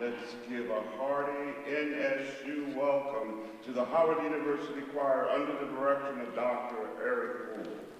Let's give a hearty NSU welcome to the Howard University Choir under the direction of Dr. Eric Poole.